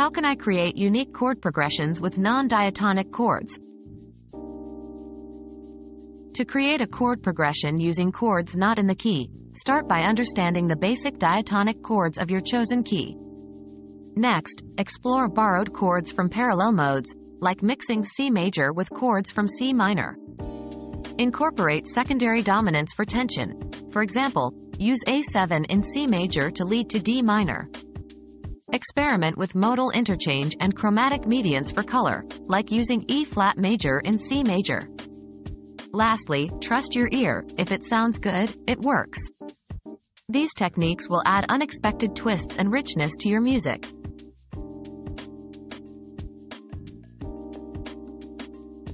How can I create unique chord progressions with non-diatonic chords? To create a chord progression using chords not in the key, start by understanding the basic diatonic chords of your chosen key. Next, explore borrowed chords from parallel modes, like mixing C major with chords from C minor. Incorporate secondary dominants for tension. For example, use A7 in C major to lead to D minor. Experiment with modal interchange and chromatic mediants for color, like using E flat major in C major. Lastly, trust your ear. If it sounds good, it works. These techniques will add unexpected twists and richness to your music.